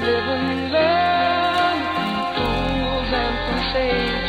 living love from fools and from saints.